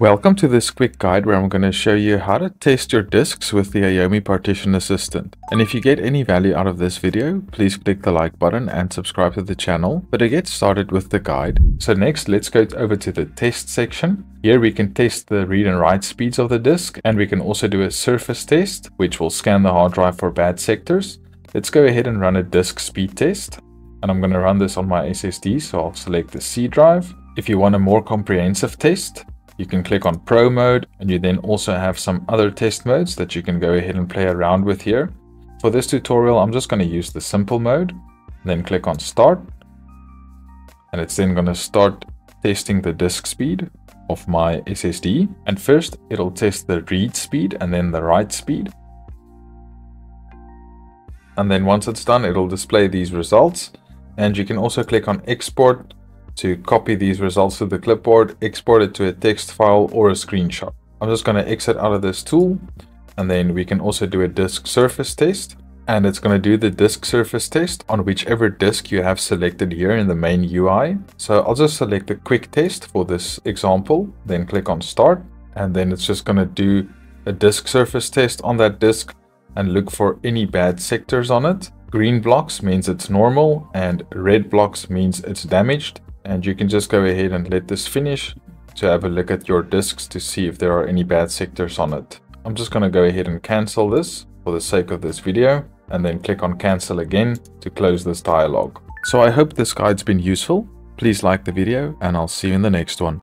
Welcome to this quick guide where I'm going to show you how to test your disks with the AOMEI Partition Assistant. And if you get any value out of this video, please click the like button and subscribe to the channel. But to get started with the guide, so next let's go over to the test section. Here we can test the read and write speeds of the disk and we can also do a surface test which will scan the hard drive for bad sectors. Let's go ahead and run a disk speed test. And I'm going to run this on my SSD so I'll select the C drive. If you want a more comprehensive test, you can click on Pro mode and you then also have some other test modes that you can go ahead and play around with here. For this tutorial, I'm just going to use the simple mode, then click on Start. And it's then going to start testing the disk speed of my SSD. And first, it'll test the read speed and then the write speed. And then once it's done, it'll display these results. And you can also click on Export to copy these results to the clipboard, export it to a text file or a screenshot. I'm just going to exit out of this tool and then we can also do a disk surface test and it's going to do the disk surface test on whichever disk you have selected here in the main UI. So I'll just select the quick test for this example, then click on start and then it's just going to do a disk surface test on that disk and look for any bad sectors on it. Green blocks means it's normal and red blocks means it's damaged and you can just go ahead and let this finish to have a look at your disks to see if there are any bad sectors on it. I'm just going to go ahead and cancel this for the sake of this video and then click on cancel again to close this dialog. So I hope this guide's been useful. Please like the video and I'll see you in the next one.